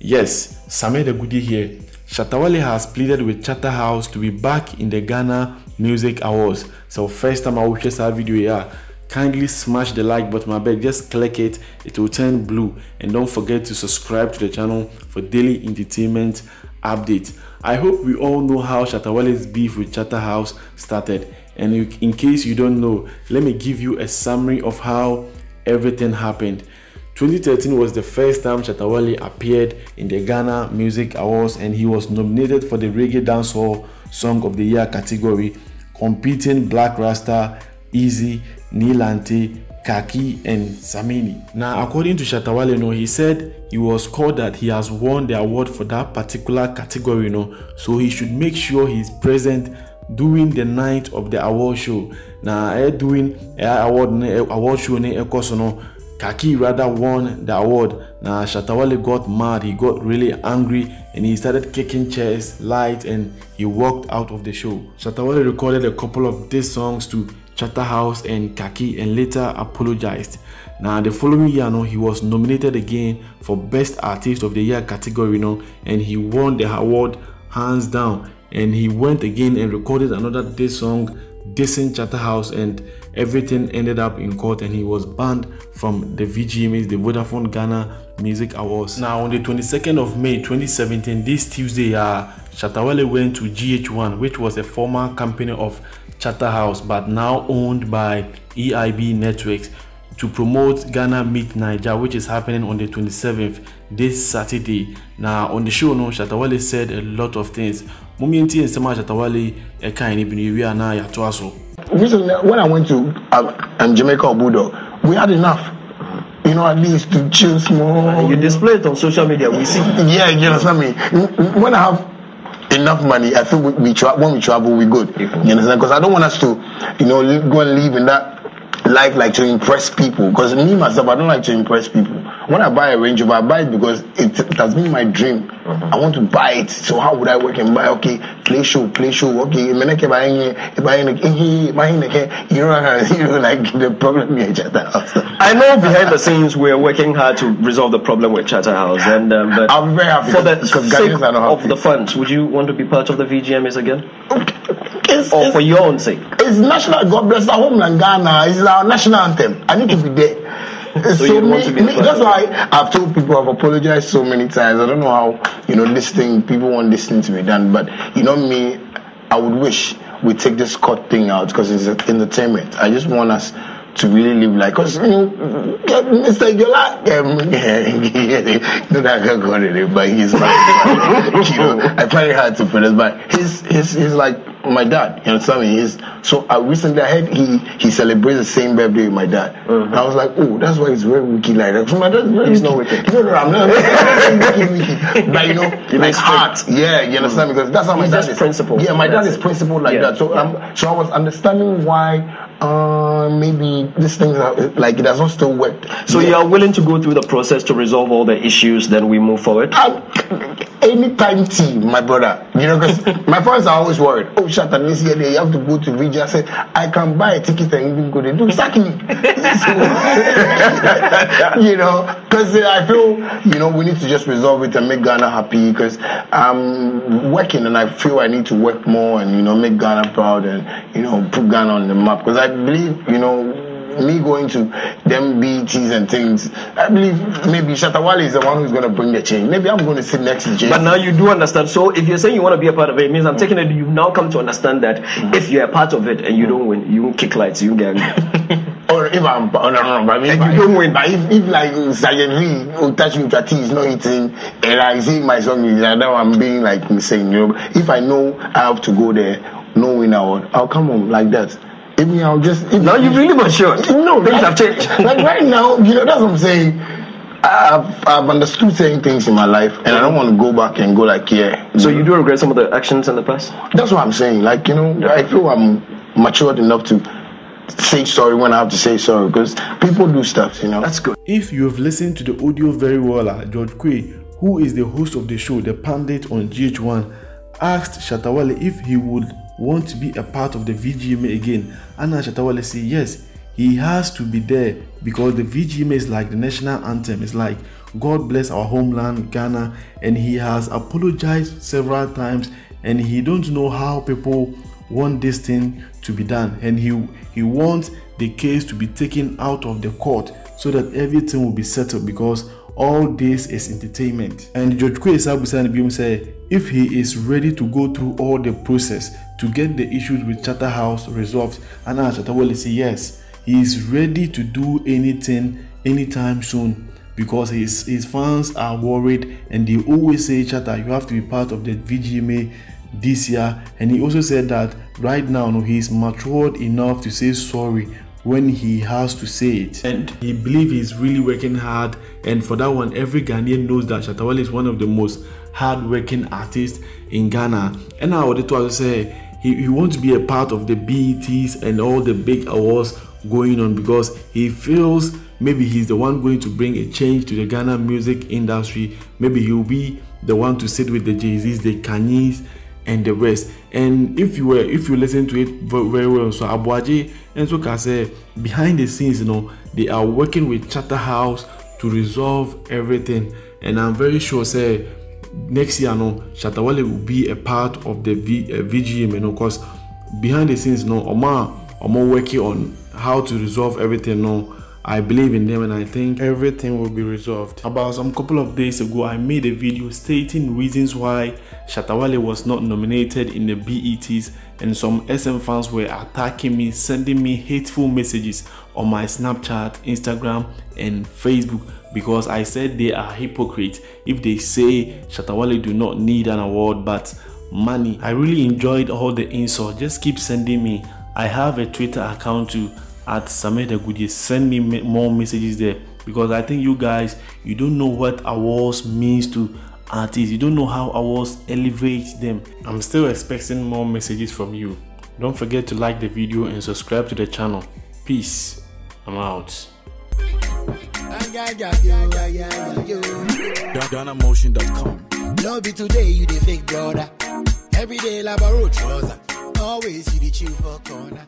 Yes, Sameh the Goodie here. Shatta Wale has pleaded with Charterhouse to be back in the Ghana Music Awards. So first time I watch this video here, kindly smash the like button my beg just click it it will turn blue and don't forget to subscribe to the channel for daily entertainment updates i hope we all know how Shatta Wale's beef with Charterhouse started. And in case you don't know let me give you a summary of how everything happened. 2013 was the first time Shatta Wale appeared in the Ghana Music Awards and he was nominated for the Reggae Dancehall Song of the Year category, competing Black Rasta, Easy, Neil Nilante, Kaakie, and Samini. Now, according to Shatta Wale, you know, he said he was called that he has won the award for that particular category, you know, so he should make sure he's present during the night of the award show. Now, eh, doing eh, award eh, award show, ne, eh, you know, Kaakie rather won the award. Now Shatta Wale got mad, he got really angry and he started kicking chairs, lights and he walked out of the show. Shatta Wale recorded a couple of these songs to Charterhouse and Kaakie and later apologized. Now the following year, no, he was nominated again for Best Artist of the Year category, know, and he won the award hands down. And he went again and recorded another this song dissing Charterhouse and everything ended up in court and he was banned from the VGMAs, the Vodafone Ghana Music Awards. Now on the 22nd of May 2017, this Tuesday, uh, Shatta Wale went to GH1, which was a former company of Charterhouse but now owned by EIB Networks to promote Ghana Meet Naija, which is happening on the 27th this Saturday. Now, on the show, no, Shatta Wale said a lot of things. Mumienti and Sama Shatta Wale, a kind of we are now Yatuaso. Recently, when I went to uh, um, Jamaica or Budo, we had enough. You know, at least to chill small. You display it on social media, we see. Yeah, you understand me? When I have enough money, I think we, we tra- when we travel, we good. You understand? Because I don't want us to, you know, go and live in that life like to impress people. Because me myself, I don't like to impress people. When I buy a Range Rover, I buy it because it, it has been my dream. I want to buy it. So how would I work and buy? Okay, play show, play show. Okay, eh, eh, eh. you know, buying you know, like the problem here, Charterhouse. I know behind the scenes we're working hard to resolve the problem with Charterhouse, and um, but I'm very happy for the sake of the funds. Would you want to be part of the VGMAs again? It's, or for your own sake? It's national. God bless our homeland, Ghana. It's our national anthem. I need to be there. so, so me, me, that's why I've told people I've apologized so many times. I don't know how you know this thing. People want this thing to be done, but you know me. I would wish we take this court thing out because it's entertainment. I just want us to really live like because you know, Mr. Jola, um, yeah, not that I can call it, but he's my, you know, I find it hard to put it, but he's he's he's like my dad. You understand me? He's so I recently I heard he he celebrates the same birthday with my dad. Mm-hmm. I was like, oh, that's why he's very wicked like that. So my dad, he's not wicked. No, no, I'm not wicked, wicked. But you know, he like heart. Yeah, you understand? Mm-hmm. Because that's how my he's dad is. Principle. Yeah, my dad is principled like yeah. that. So um, so I was understanding why uh, maybe this thing like it has not still worked. So yeah. you are willing to go through the process to resolve all the issues, then we move forward. Um, anytime tea, my brother. You know, because my parents are always worried. Oh, Shatta, this year you have to go to region. I said I can buy a ticket and even go there. Do me. you know, because uh, I feel you know we need to just resolve it and make Ghana happy. Because I'm working and I feel I need to work more and you know make Ghana proud and you know put Ghana on the map. Because I believe you know me going to them BETs and things, I believe maybe Shatta Wale is the one who's going to bring the change. Maybe I'm going to sit next to Jay. But now you do understand. So if you're saying you want to be a part of it, it means I'm mm. taking it. You've now come to understand that mm. if you're a part of it and you don't win, you kick lights, you get. or if I'm, oh, no, no, no, but I mean, if you don't win, but if, if like Sergeant Lee will touch me with a T is not eating, and I see my song, like now I'm being like insane, you know. If I know I have to go there, no win award, I'll come home like that. I mean, I'll just. If, now you really matured. No, things like, have changed. like right now, you know, that's what I'm saying. I've, I've understood certain things in my life, and I don't want to go back and go like, yeah. So you do regret some of the actions in the past? That's what I'm saying. Like, you know, I feel I'm matured enough to say sorry when I have to say sorry because people do stuff, you know. That's good. If you have listened to the audio very well, uh, George Quaye, who is the host of the show, The pundit on GH1, asked Shatta Wale if he would want to be a part of the VGMA again. Anna Shatta Wale said yes, he has to be there because the VGMA is like the national anthem. It's like God bless our homeland, Ghana, and he has apologized several times and he don't know how people want this thing to be done and he he wants the case to be taken out of the court so that everything will be settled because all this is entertainment. And George Kwesi said if he is ready to go through all the process to get the issues with Charterhouse resolved, and Shatta say yes, he is ready to do anything anytime soon because his, his fans are worried and they always say Shatta you have to be part of the VGMA this year and he also said that right now no, is matured enough to say sorry when he has to say it. And he believes he's really working hard. And for that one every ghanaian knows that Shatta Wale is one of the most hard-working artists in ghana. And i would to say he, he wants to be a part of the BETs and all the big awards going on because he feels maybe he's the one going to bring a change to the ghana music industry. Maybe he'll be the one to sit with the jay-z's the kanye's and the rest. And if you were if you listen to it very well, so Abuaje and so say behind the scenes, you know, they are working with Charterhouse to resolve everything. And I'm very sure say next year, no, Shatta Wale will be a part of the v, uh, VGM, you know, because behind the scenes, no, Oma, Oma working on how to resolve everything, no I believe in them and I think everything will be resolved. About some couple of days ago, I made a video stating reasons why Shatta Wale was not nominated in the BETs and some SM fans were attacking me, sending me hateful messages on my Snapchat, Instagram and Facebook because I said they are hypocrites if they say Shatta Wale do not need an award but money. I really enjoyed all the insults. Just keep sending me. I have a Twitter account too at Sameda Goodie. Send me more messages there because I think you guys you don't know what awards means to artists. You don't know how awards elevate them. I'm still expecting more messages from you. Don't forget to like the video and subscribe to the channel. Peace. I'm out. GhanaMotion.com. No be today you the fake brother. Every day like a road trouser. Always see the chill for corner.